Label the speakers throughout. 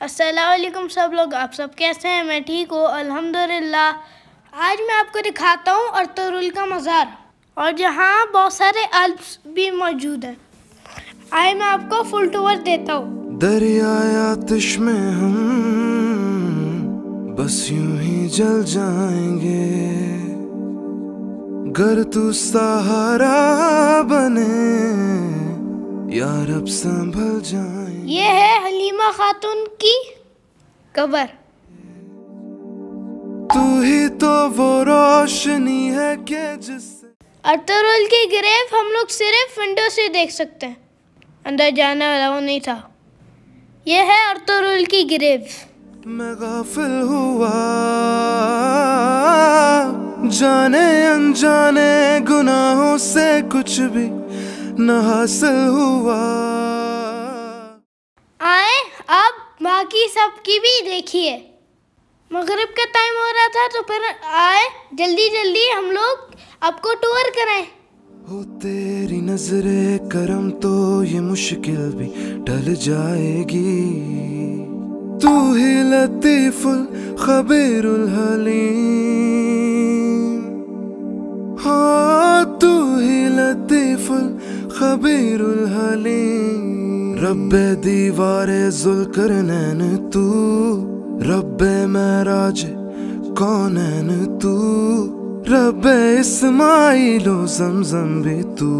Speaker 1: अस्सलाम सब लोग, आप सब कैसे हैं? मैं ठीक हूँ, अल्हम्दुलिल्लाह। आज मैं आपको दिखाता हूँ अरतरुल का मज़ार। और जहाँ बहुत सारे अल्प्स भी मौजूद हैं। आए मैं आपको फुल टूर देता हूँ।
Speaker 2: दरियाए आतिश में हम बस यूँ ही जल जाएँगे। घर तू सहारा बने यार अब संभल जाए।
Speaker 1: ये है हलीमा खातून की कबर।
Speaker 2: तू ही तो वो रोशनी है के जिससे
Speaker 1: अर्तुरुल की ग्रेव हम लोग सिर्फ़ विंडो से देख सकते हैं। अंदर जाने वाला वो नहीं था। ये है अर्तुरुल की ग्रेव।
Speaker 2: मैं गाफिल हुआ। जाने अनजाने गुनाहों से कुछ भी न हासिल हुआ।
Speaker 1: बाकी सब की भी देखिए। मगरब का टाइम हो रहा था तो फिर आए, जल्दी जल्दी हम लोग आपको टूर कराएँ।
Speaker 2: हो तेरी नजरे, करम तो ये मुश्किल भी टल जाएगी। तू ही लतीफुल खबीरुल हलीम। हाँ तू ही लतीफुल खबीरुल हलीम। रब्बे दीवारे जुल नैन तू रब्बे महराज कौनैन तू? रब्बे इस्माइलो जमजम भी तू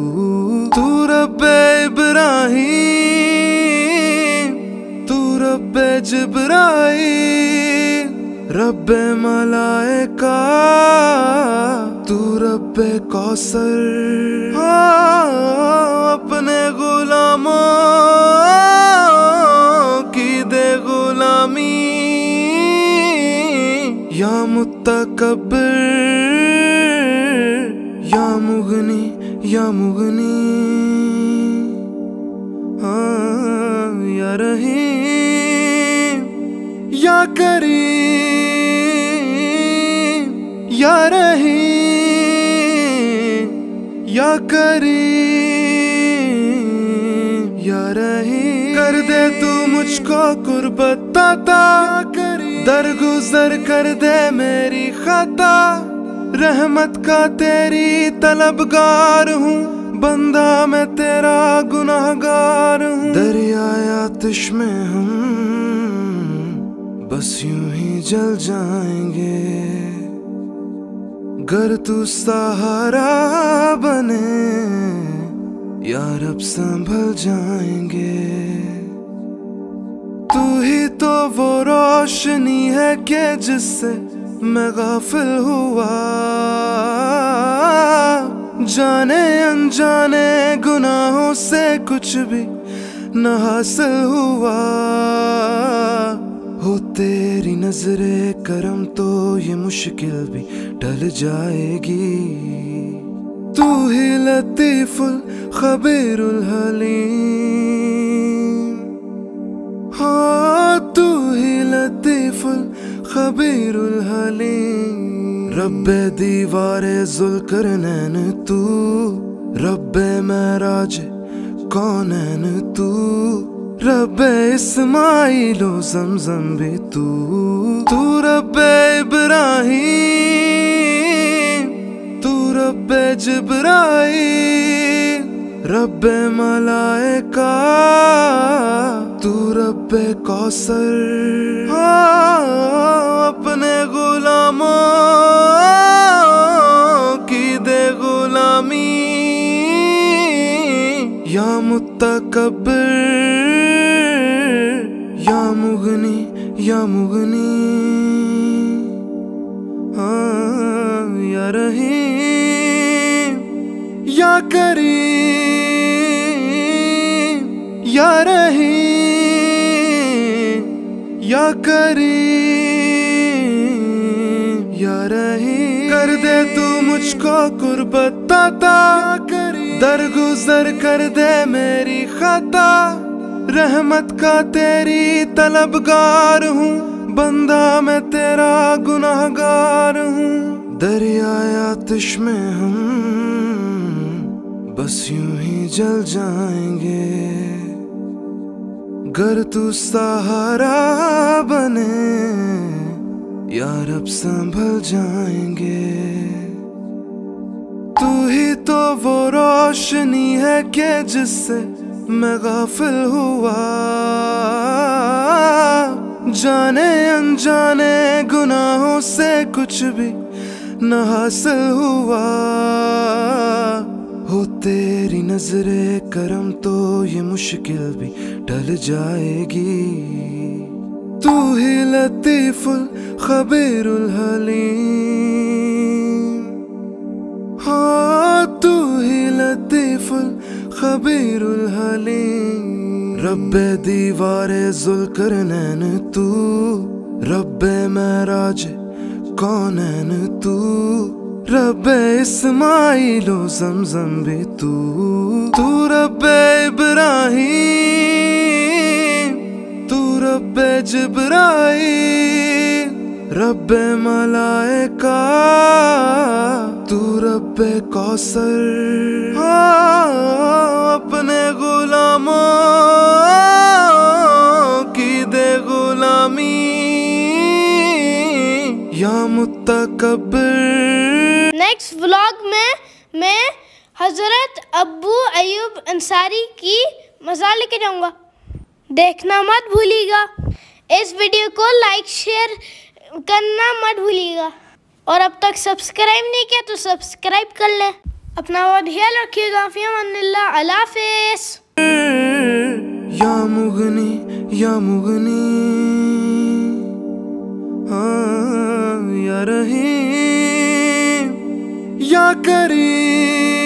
Speaker 2: तू रब्बे इब्राहिम तू रब्बे जिब्राइल रब्बे मलाइका तू रब्बे कौसर। हाँ, अपने गुलामों या मुतकब्बिर या मुगनी या मुगनी। हाँ, या रहीम या करीम या रहीम या करीम या रहीम। कर दे तू मुझको कुर्बत दाता दरगुजर कर दे मेरी खता। रहमत का तेरी तलबगार हूँ। बंदा मैं तेरा गुनाहगार हूँ। दरियाए आतिश में हम बस यूँ ही जल जाएँगे। गर तू सहारा बने, यार अब संभल जाएँगे। तो वो रोशनी है के जिससे मैं गाफिल हुआ। जाने अनजाने गुनाहों से कुछ भी न हासिल हुआ। हो तेरी नजरे करम तो ये मुश्किल भी टल जाएगी। तू ही लतीफुल खबीरुल हलीम। खबीरुल हलीम। रब्बे दीवारे जुल नैन तू। रब्बे महराज कौनैन तू। रब्बे इस्माइलो जमजम भी तू। तू रब्बे इब्राहिम। तू रब्बे जिब्राइल। रब्बे मलाइका तू रब्बे कौसर। हाँ, अपने गुलामों की दे गुलामी। या मुतकब्बिर या मुगनी या मुगनी। हाँ, या रहीम या करीम। या रहीम या करी, या रही। कर दे तू मुझको कुर्बत दाता दरगुजर कर दे मेरी खता। रहमत का तेरी तलबगार हूँ, बंदा मैं तेरा गुनाहगार हूँ। दरियाए आतिश में हम, बस यूँ ही जल जाएँगे। गर तू सहारा बने, यार अब संभल जाएँगे। तू ही तो वो रोशनी है के जिससे मैं गाफिल हुआ। जाने अनजाने गुनाहों से कुछ भी न हासिल हुआ। हो तेरी नजरे, करम तो ये मुश्किल भी टल जाएगी। तू ही लतीफुल खबीरुल हलीम। हाँ तू ही लतीफुल खबीरुल हलीम। रब्बे दीवारे जुल करनैन तू, रब्बे महराज कौनैन तू? रब्बे इस्माइलो जमजम भी तू तू रब्बे इब्राहिम तू रब्बे जिब्राइल रब्बे मलाइका तू रब्बे कौसर। हाँ, अपने गुलामों की दे गुलामी या मुतकब्बिर
Speaker 1: नेक्स्ट व्लॉग में मैं हज़रत अब्बू अयूब अंसारी की मज़ार लेके जाऊँगा। देखना मत भूलिएगा। इस वीडियो को लाइक शेयर करना मत भूलिएगा। और अब तक सब्सक्राइब नहीं किया तो सब्सक्राइब कर ले। अपना बहुत ख्याल रखिएगा। अल्लाह
Speaker 2: या मुगनी या मुगनी। हाँ या रहीम। या करीम